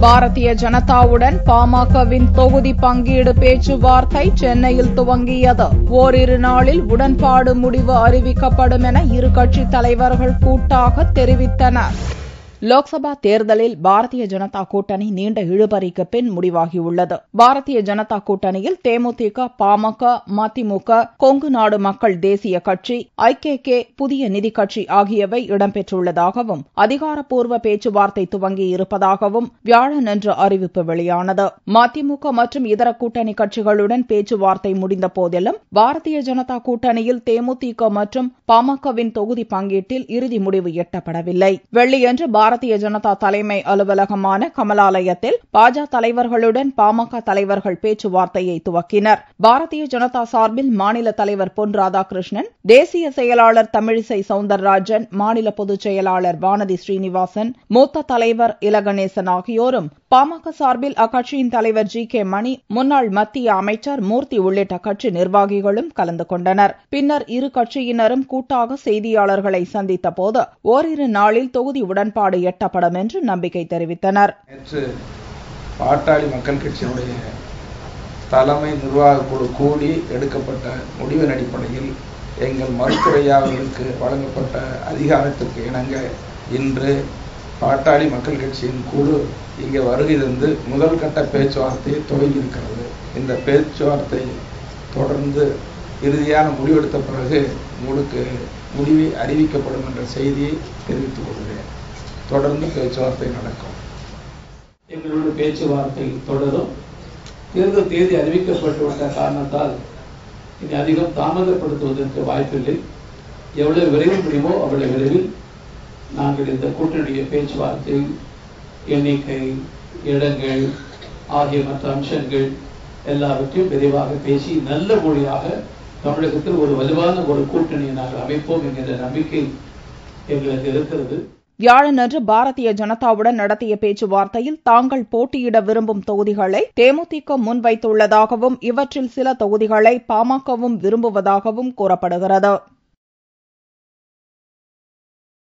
பாரதிய ஜனதாவுடன் பாமகவின் தொகுதி பங்கீடு பேச்சுவார்த்தை சென்னையில் துவங்கியது. ஓரிரு நாளில் உடன்பாடு முடிவு அறிவிக்கப்படும் என இரு கட்சித் தலைவர்கள் கூட்டாக தெரிவித்தனர். லோக்சபா தேர்தலில் பாரதிய ஜனதா கூட்டணி நீண்ட இழுபறிக்கு பின் முடிவாகியுள்ளது. பாரதிய ஜனதா கூட்டணியில் தேமுதிக பாமக மதிமுக கொங்கு நாடு மக்கள் தேசிய கட்சி ஐகேகே புதிய நிதி கட்சி ஆகியவை இடம்பெற்றுள்ளதாகவும் அதிகாரப்பூர்வ பேச்சுவார்த்தை துவங்கியிருப்பதாகவும் வியாழனன்று அறிவிப்பு வெளியானது. மதிமுக மற்றும் இதர கூட்டணி கட்சிகளுடன் பேச்சுவார்த்தை முடிந்த போதிலும் பாரதிய ஜனதா கூட்டணியில் தேமுதிக மற்றும் பாமகவின் தொகுதி பங்கீட்டில் இறுதி முடிவு எட்டப்படவில்லை. வெள்ளியன்று பாரதிய ஜனதா தலைமை அலுவலகமான கமலாலயத்தில் பாஜக தலைவர்களுடன் பாமக தலைவர்கள் பேச்சுவார்த்தையை துவக்கினர். பாரதிய ஜனதா சார்பில் மாநில தலைவர் பொன் ராதாகிருஷ்ணன் தேசிய செயலாளர் தமிழிசை சவுந்தரராஜன் மாநில பொதுச் செயலாளர் வானதி ஸ்ரீனிவாசன் மூத்த தலைவர் இலகணேசன் ஆகியோரும் பாமக சார்பில் அக்கட்சியின் தலைவர் ஜி. கே. மணி முன்னாள் மத்திய அமைச்சர் மூர்த்தி உள்ளிட்ட கட்சி நிர்வாகிகளும் கலந்து கொண்டனர். பின்னர் இரு கட்சியினரும் கூட்டாக செய்தியாளர்களை சந்தித்த போது ஓரிரு நாளில் தொகுதி உடன்பாடு எட்டப்படும் என்று நம்பிக்கை தெரிவித்தனர். பாட்டாளி மக்கள் கட்சியினுடைய தலைமை நிர்வாக குழு கூடி எடுக்கப்பட்ட முடிவின் அடிப்படையில் எங்கள் மருத்துவரையாளர்களுக்கு வழங்கப்பட்ட அதிகாரத்திற்கு இணங்க இன்று பாட்டாளி மக்கள் கட்சியின் குழு இங்கே வருகை தந்து முதல் கட்ட பேச்சுவார்த்தையை துவங்கியிருக்கிறது. இந்த பேச்சுவார்த்தை தொடர்ந்து இறுதியான முடிவெடுத்த பிறகு உங்களுக்கு முடிவு அறிவிக்கப்படும் என்ற செய்தியை தெரிவித்துக் கொள்கிறேன். தொடர்ந்து பேச்சுவார்த்தை நடக்கும். எங்களோட பேச்சுவார்த்தை தொடரும். தேர்தல் தேதி அறிவிக்கப்பட்டுவிட்ட காரணத்தால் இனி அதிகம் தாமதப்படுத்துவதற்கு வாய்ப்பில்லை. எவ்வளவு விரைவில் முடியுமோ அவ்வளவு விரைவில் நாங்கள் இந்த கூட்டணியுடைய பேச்சுவார்த்தை எண்ணிக்கை இடங்கள் ஆகிய மற்ற அம்சங்கள் எல்லாவற்றையும் விரைவாக பேசி நல்ல மொழியாக தமிழகத்தில் ஒரு வலுவான ஒரு கூட்டணியை நாங்கள் அமைப்போம் என்கிற நம்பிக்கை எங்களுக்கு இருக்கிறது. வியாழனன்று பாரதிய ஜனதாவுடன் நடத்திய பேச்சுவார்த்தையில் தாங்கள் போட்டியிட விரும்பும் தொகுதிகளை தேமுதிக முன்வைத்துள்ளதாகவும் இவற்றில் சில தொகுதிகளை பாமகவும் விரும்புவதாகவும் கூறப்படுகிறது.